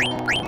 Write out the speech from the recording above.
you